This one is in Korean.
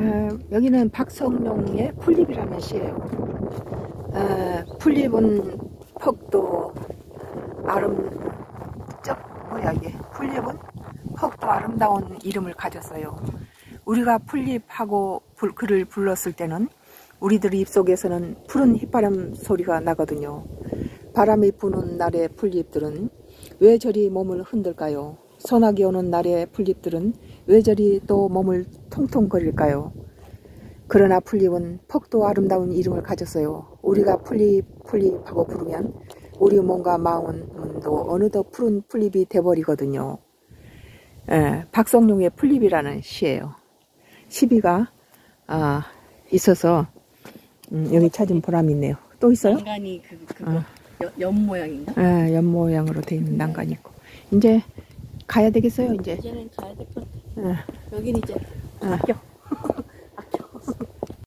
어, 여기는 박성룡의 풀잎이라는 시예요. 어, 풀잎은 퍽도 아름적 뭐야 이게 풀잎은 퍽도 아름다운 이름을 가졌어요. 우리가 풀잎하고 불, 그를 불렀을 때는 우리들 입속에서는 푸른 휘바람 소리가 나거든요. 바람이 부는 날의 풀잎들은 왜 저리 몸을 흔들까요? 소나기 오는 날의 풀잎들은 왜 저리 또 몸을 통통거릴까요? 그러나 풀잎은 퍽도 아름다운 이름을 가졌어요. 우리가 풀잎, 풀잎하고 부르면 우리 몸과 마음도 어느덧 푸른 풀잎이 돼버리거든요. 예, 박성룡의 풀잎이라는 시예요. 시비가 아, 있어서 음, 여기 찾은 보람이 있네요. 또 있어요? 난간이 그, 그거 어. 연, 연 모양인가? 예, 연 모양으로 돼 있는 난간이 있고 이제 가야 되겠어요 이제 이제는 가야 될 것 같아. 예, 여긴 이제 嗯，有。